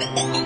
you